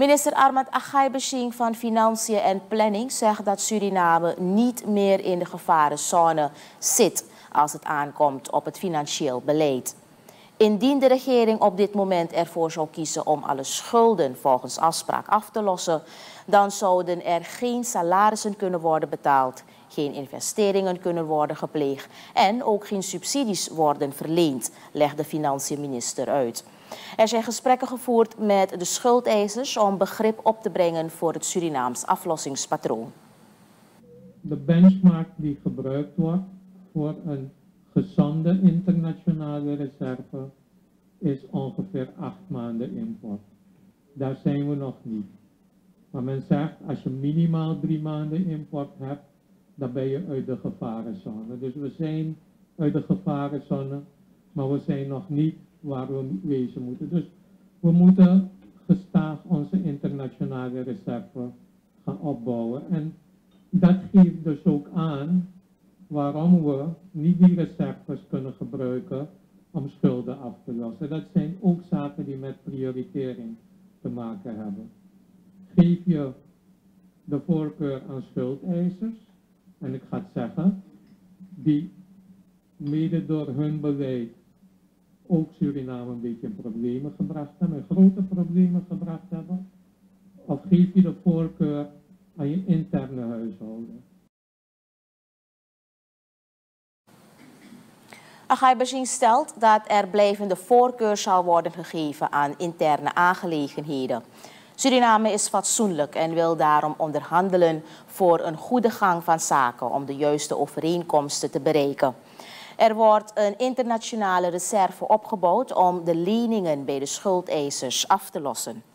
Minister Armand Agay van Financiën en Planning zegt dat Suriname niet meer in de gevarenzone zit als het aankomt op het financieel beleid. Indien de regering op dit moment ervoor zou kiezen om alle schulden volgens afspraak af te lossen, dan zouden er geen salarissen kunnen worden betaald, geen investeringen kunnen worden gepleegd en ook geen subsidies worden verleend, legt de financiën-minister uit. Er zijn gesprekken gevoerd met de schuldeisers om begrip op te brengen voor het Surinaams aflossingspatroon. De benchmark die gebruikt wordt voor een gezonde internationale reserve is ongeveer acht maanden import. Daar zijn we nog niet. Maar men zegt, als je minimaal drie maanden import hebt, dan ben je uit de gevarenzone. Dus we zijn uit de gevarenzone, maar we zijn nog niet waar we wezen moeten. Dus we moeten gestaag onze internationale reserve gaan opbouwen. En dat geeft dus ook aan waarom we niet die reserves kunnen gebruiken om schulden af te lossen. Dat zijn ook zaken die met prioritering te maken hebben. Geef je de voorkeur aan schuldeisers, en ik ga het zeggen, die mede door hun beleid ook Suriname een beetje in problemen gebracht hebben, in grote problemen gebracht hebben? Of geef je de voorkeur aan je interne huishouden? Agay stelt dat er blijvende voorkeur zal worden gegeven aan interne aangelegenheden. Suriname is fatsoenlijk en wil daarom onderhandelen voor een goede gang van zaken om de juiste overeenkomsten te bereiken. Er wordt een internationale reserve opgebouwd om de leningen bij de schuldeisers af te lossen.